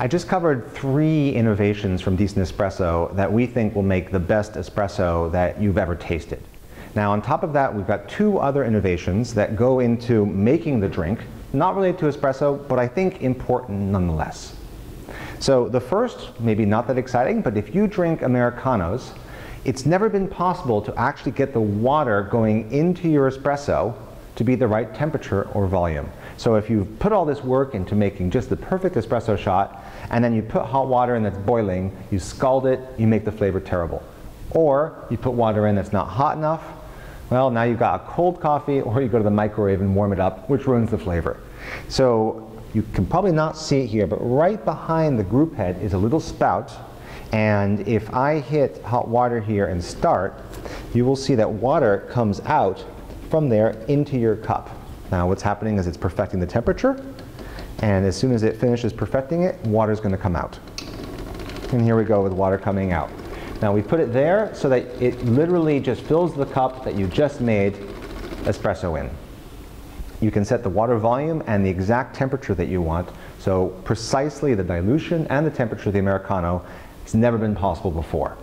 I just covered three innovations from Decent Espresso that we think will make the best espresso that you've ever tasted. Now on top of that, we've got two other innovations that go into making the drink, not related to espresso, but I think important nonetheless. So the first, maybe not that exciting, but if you drink Americanos, it's never been possible to actually get the water going into your espresso to be the right temperature or volume. So if you've put all this work into making just the perfect espresso shot, and then you put hot water in that's boiling, you scald it, you make the flavor terrible. Or you put water in that's not hot enough, well, now you've got a cold coffee, or you go to the microwave and warm it up, which ruins the flavor. So you can probably not see it here, but right behind the group head is a little spout. And if I hit hot water here and start, you will see that water comes out from there into your cup. Now what's happening is it's perfecting the temperature. And as soon as it finishes perfecting it, water is going to come out. And here we go with water coming out. Now we put it there so that it literally just fills the cup that you just made espresso in. You can set the water volume and the exact temperature that you want. So precisely the dilution and the temperature of the Americano has never been possible before.